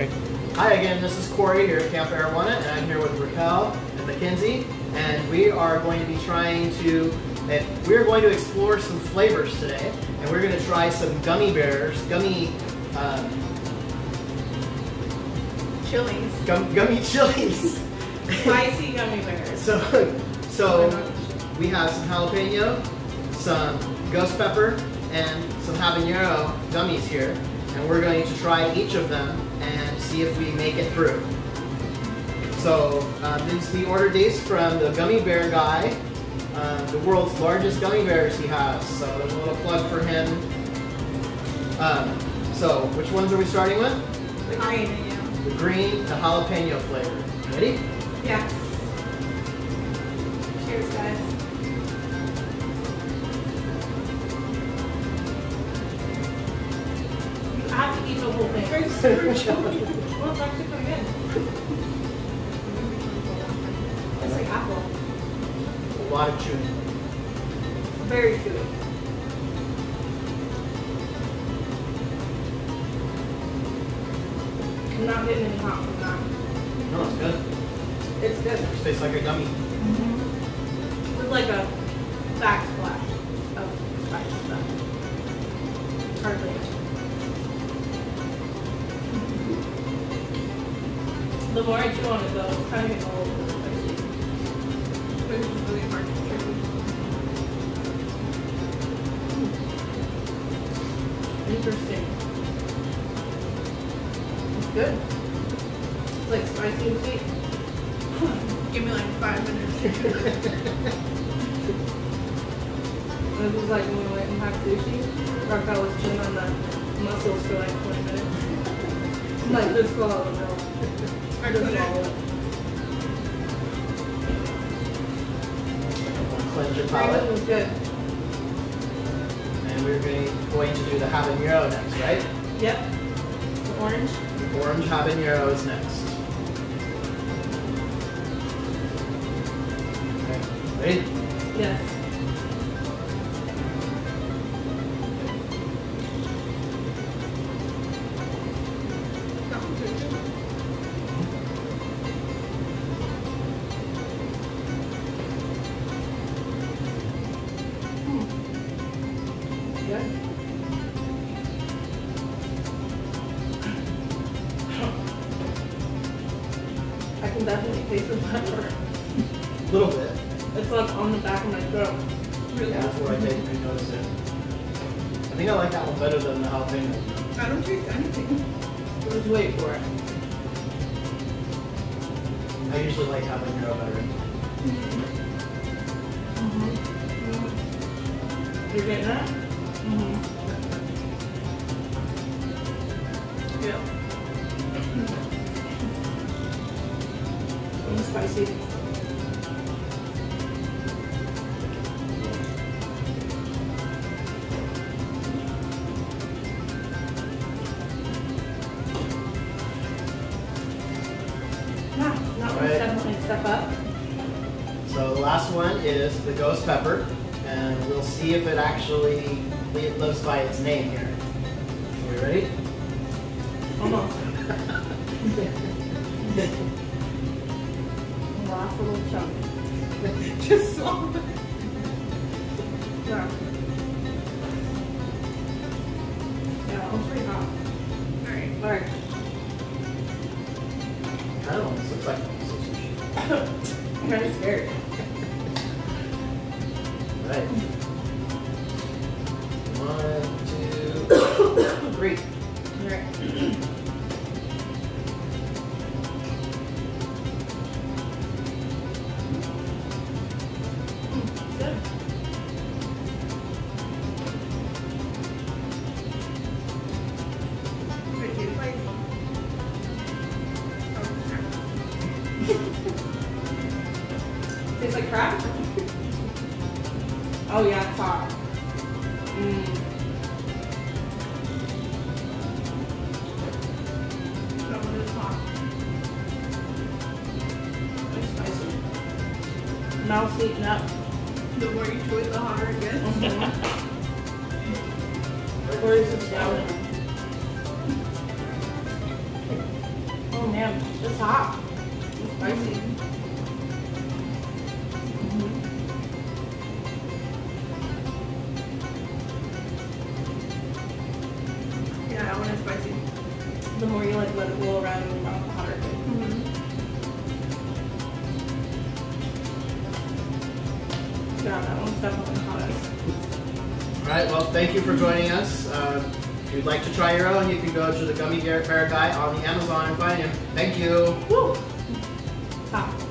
Okay. Hi again, this is Corey here at Camp Arrah Wanna, and I'm here with Raquel and Mackenzie, and we are going to be trying to, and we're going to explore some flavors today, and we're going to try some gummy bears, gummy, um, Chilies. gum, gummy chilies. Spicy gummy bears. so, so we have some jalapeno, some ghost pepper, and some habanero gummies here, and we're going to try each of them and see if we make it through. So um, these, we ordered these from the Gummy Bear guy, uh, the world's largest gummy bears he has. So there's a little plug for him. Um, so which ones are we starting with? The green, yeah. The green, the jalapeno flavor. Ready? Yes. Cheers, guys. Well, it's actually pretty good. It's like apple. A lot of chewing. Very chewy. I'm not getting any hot from that. No, it's good. It's good. It tastes like a gummy. With like a backsplash The more I chew on it though, it's kind of getting a little bit. It's really hard to chew. Interesting. It's good. It's like spicy and sweet. Give me like five minutes. It is like when we went and had sushi. Raquel was chewing on the mussels for like 20 minutes. like just the. Or just swallow it. Cleanse your palate. was good. And we're going, going to do the habanero next, right? Yep. The orange. The orange habanero is next. Okay, ready? Yes. I can definitely taste the pepper. A little bit. It's like on the back of my throat. Really? Yeah, before I take you notice it. I think I like that one better than the jalapeno. I don't taste anything. Just wait for it. I usually like habanero better. You're getting that? Mm-hmm. Yeah. Mm, spicy. Yeah, that one's definitely step up. So the last one is the ghost pepper, and we'll see if it actually li- lives by its name here. Are we ready? Almost. Last little chunk. Just swallow it. Yeah. Yeah, that one's pretty hot. Alright. Alright. Kind of almost looks like sausage. I'm kind of scared. Right. One, two, three. Alright. Good. It tastes like crab? Oh yeah, it's hot. That one is hot. It's spicy. Mouth's heating up. The more you chew it, the hotter it gets. Where is this down? Man, it's hot. It's spicy. More you let it roll around in your mouth, the hotter it gets. Yeah, that one's definitely hottest. All right. Well, thank you for joining us. Uh, if you'd like to try your own, you can go to the Gummy Bear Bear Guy on the Amazon and find him. Thank you. Woo! Hot.